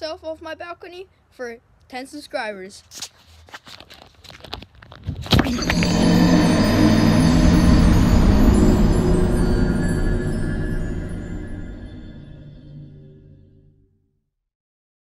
myself off my balcony for 10 subscribers.